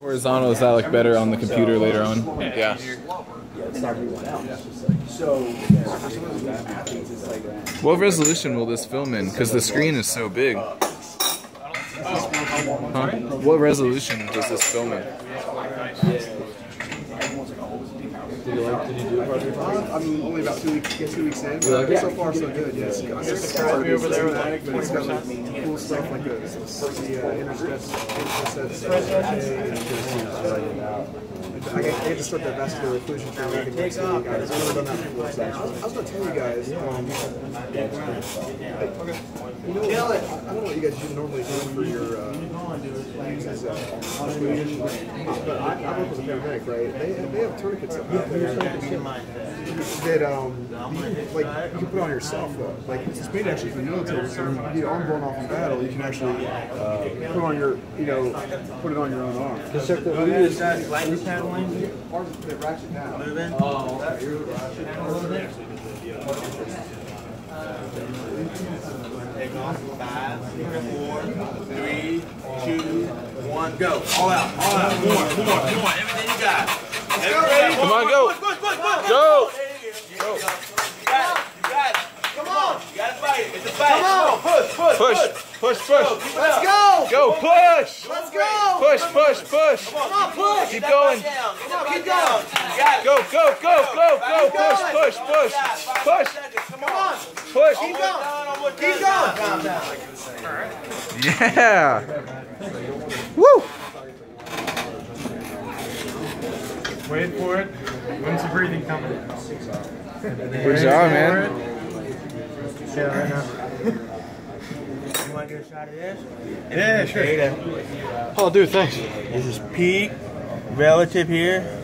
Horizontal, does that look better on the computer later on? Yeah. What resolution will this film in? Because the screen is so big. Huh? What resolution does this film in? I'm only about two weeks, two weeks in. But so far, so good. Yes. I guess the part is cinematic, but it's got like cool stuff like the, the uh, intercept, I get, I get to start that vascular occlusion thing. I can next to you guys. I've never done that before. So I was gonna tell you guys. Um, like, you know, I, I don't know what you guys usually normally do for your uh, uses, uh, occlusion, but I, I work with a paramedic, right? They, they have tourniquets out there that um you, like you can put on yourself though. Like it's made actually for the military. So when you get arm blown off in battle, you can actually uh, put on your you know put it on your own arm. Just check the who is that light paddling? Ours that ratchet down. Move in. Take off. Five, four, three, two, one, go. All out, all out. More, more, more. Everything you got. Everything. Come on, go. Push, push, push, push. Go. Go. You got it. You got it. Come on. You got to fight it. It's a fight. Come on. Push, push, Push, push, push. Let's go. Go, push. Let's go. Push, push, push. Come on, push. Keep going. down. You got it. Go, go, go, go, go. Push, push, push, push. Come on. Push. Keep going. Keep going. Calm down. Yeah. Woo. Wait for it. When's the breathing coming? Good job, man. Yeah, right now. You want to get a shot of this? Yeah, sure. Data. Oh, dude, thanks. This is peak relative here.